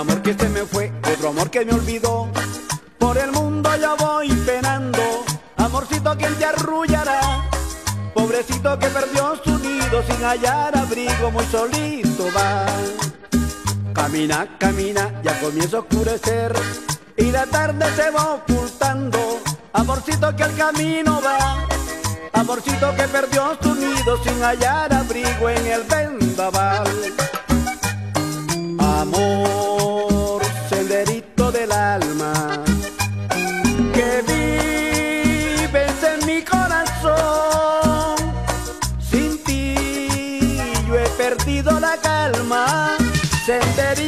Amor que se me fue, otro amor que me olvidó. Por el mundo ya voy penando. Amorcito, quien te arrullará? Pobrecito que perdió su nido sin hallar abrigo, muy solito va. Camina, camina, ya comienza a oscurecer y la tarde se va ocultando. Amorcito que al camino va, amorcito que perdió su nido sin hallar abrigo en el vendaval. Amor, senderito del alma, que vives en mi corazón. Sin ti yo he perdido la calma. Then that